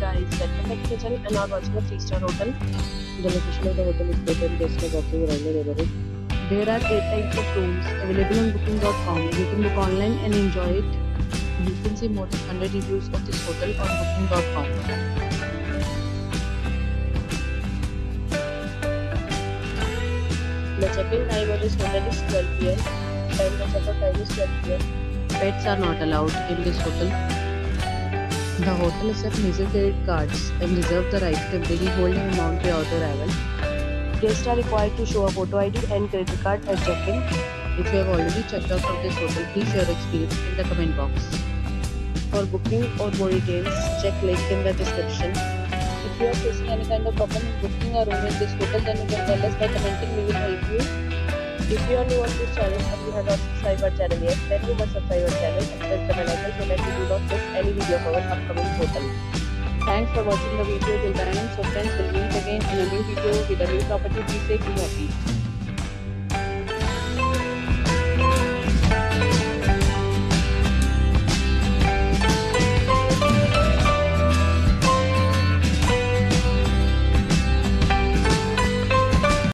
guys, welcome back to the channel and are watching a 3-star hotel. The location of the hotel is guests are walking around the neighborhood. There are 8 types of rooms available on booking.com. You can book online and enjoy it. You can see more than 100 reviews of this hotel on booking.com. The check-in time of this hotel is 12 pm and the check-out time is 12 pm. Pets are not allowed in this hotel. The hotel accepts major credit cards and reserves the right to temporarily hold an amount prior to arrival. Guests are required to show a photo ID and credit card at check-in. If you have already checked out from this hotel, please share your experience in the comment box. For booking or more details, check link in the description. If you are facing any kind of problem in booking a room in this hotel, then you can tell us by commenting. We will help you. If you are new on this channel and you have not subscribed our channel yet, then you must subscribe our channel and press the bell icon so that any video of our upcoming portal. Thanks for watching the video till the end. So friends, will meet again in a new video with a new property. Be safe, be happy.